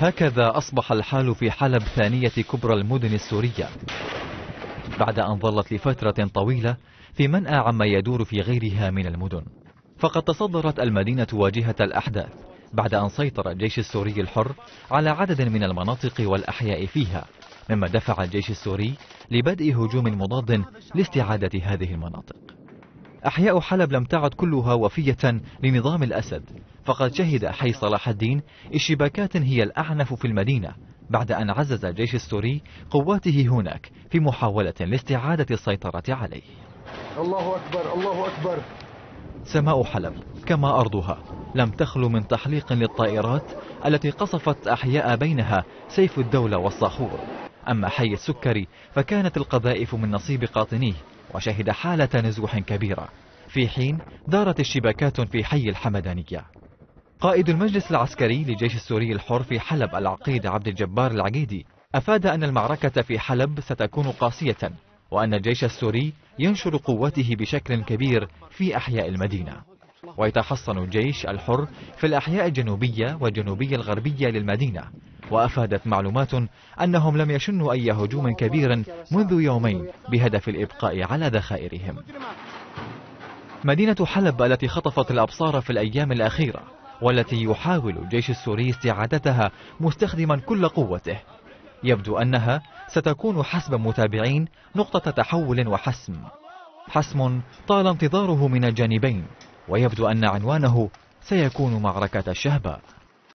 هكذا أصبح الحال في حلب ثانية كبرى المدن السورية. بعد أن ظلت لفترة طويلة في منأى عما يدور في غيرها من المدن. فقد تصدرت المدينة واجهة الأحداث بعد أن سيطر الجيش السوري الحر على عدد من المناطق والأحياء فيها مما دفع الجيش السوري لبدء هجوم مضاد لاستعادة هذه المناطق. أحياء حلب لم تعد كلها وفية لنظام الأسد فقد شهد حي صلاح الدين اشتباكات هي الأعنف في المدينة بعد أن عزز الجيش السوري قواته هناك في محاولة لاستعادة السيطرة عليه. الله أكبر الله أكبر. سماء حلب كما أرضها لم تخلو من تحليق للطائرات التي قصفت أحياء بينها سيف الدولة والصاخور أما حي السكري فكانت القذائف من نصيب قاطنيه وشهد حالة نزوح كبيرة. في حين دارت الشباكات في حي الحمدانية. قائد المجلس العسكري للجيش السوري الحر في حلب العقيد عبد الجبار العقيدي أفاد أن المعركة في حلب ستكون قاسية وأن الجيش السوري ينشر قوته بشكل كبير في أحياء المدينة. ويتحصن الجيش الحر في الأحياء الجنوبية والجنوبية الغربية للمدينة وأفادت معلومات أنهم لم يشنوا أي هجوم كبير منذ يومين بهدف الإبقاء على ذخائرهم. مدينة حلب التي خطفت الأبصار في الأيام الأخيرة والتي يحاول الجيش السوري استعادتها مستخدما كل قوته. يبدو أنها ستكون حسب متابعين نقطة تحول وحسم. حسم طال انتظاره من الجانبين ويبدو أن عنوانه سيكون معركة الشهباء